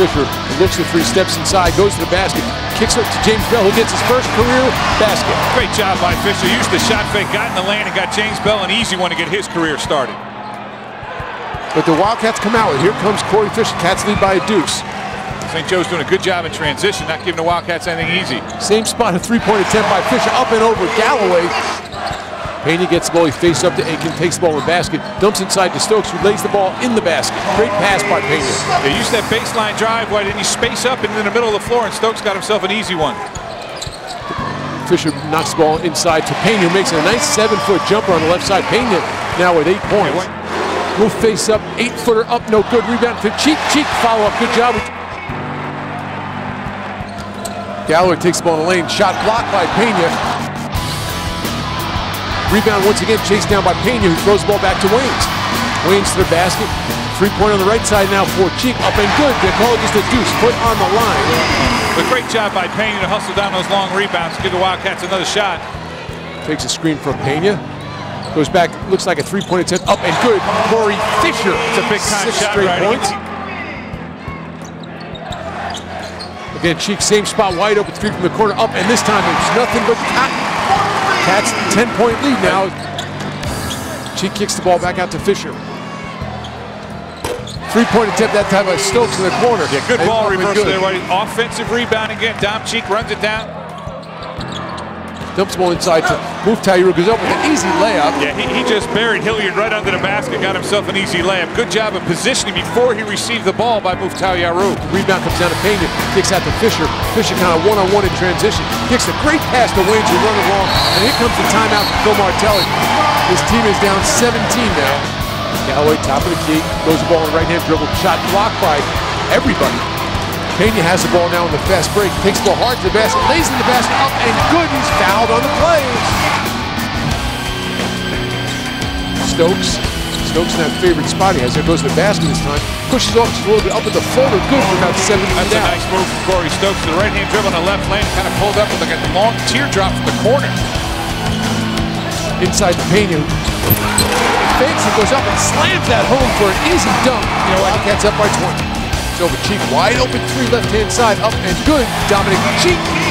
Fisher looks the three steps inside, goes to the basket, kicks it to James Bell, who gets his first career basket. Great job by Fisher. Used the shot fake, got in the lane, and got James Bell an easy one to get his career started. But the Wildcats come out. Here comes Corey Fisher. Cats lead by a deuce. St. Joe's doing a good job in transition, not giving the Wildcats anything easy. Same spot, a three-point attempt by Fisher, up and over Galloway. Pena gets the ball, he face up to Aiken, takes the ball in the basket, dumps inside to Stokes, who lays the ball in the basket. Great pass by Pena. They used that baseline drive, why didn't he space up in the middle of the floor, and Stokes got himself an easy one. Fisher knocks the ball inside to Pena, who makes a nice seven-foot jumper on the left side. Pena now with eight points. Move face up, eight-footer up, no good. Rebound to Cheek, Cheek follow-up, good job. Galloway takes the ball in the lane, shot blocked by Pena. Rebound once again, chased down by Pena, who throws the ball back to Wayns. Wayns to the basket. Three-point on the right side now for Cheek. Up and good. They call it just a deuce. Foot on the line. A great job by Pena to hustle down those long rebounds. Give the Wildcats another shot. Takes a screen from Pena. Goes back, looks like a three-point attempt. Up and good. Corey Fisher. It's a big time Six shot straight right. points. Again, Cheek, same spot, wide open, three from the corner, up, and this time it's nothing but cotton. Cats 10-point lead now. She kicks the ball back out to Fisher. Three-point attempt that time by Stokes in the corner. Yeah, good ball reversal there. Offensive rebound again. Dom Cheek runs it down. Dumps the ball inside to move Tyru, goes up with an easy layup. Yeah, he, he just buried Hilliard right under the basket, got himself an easy layup. Good job of positioning before he received the ball by Mouphtaou Yarou. Rebound comes down to Pena, kicks out to Fisher. Fisher kind of one-on-one in transition. Kicks a great pass to Wayns, who run it wrong. And here comes the timeout from Phil Martelli. His team is down 17 now. Galloway, top of the key, goes the ball in the right-hand dribble. Shot blocked by everybody. Pena has the ball now in the fast break. Takes the hard to the basket, lays in the basket, up and good. He's fouled on the play. Stokes. Stokes in that favorite spot he has. There goes to the basket this time. Pushes off just a little bit up at the floater. Good for about seven That's down. a nice move from Corey Stokes. The right-hand dribble on the left lane, kind of pulled up with like a long teardrop from the corner. inside the Pena. Fakes and goes up and slams that home for an easy dunk. You know, Wildcats up by 20. Over Cheek, wide open three left-hand side, up and good. Dominic Cheek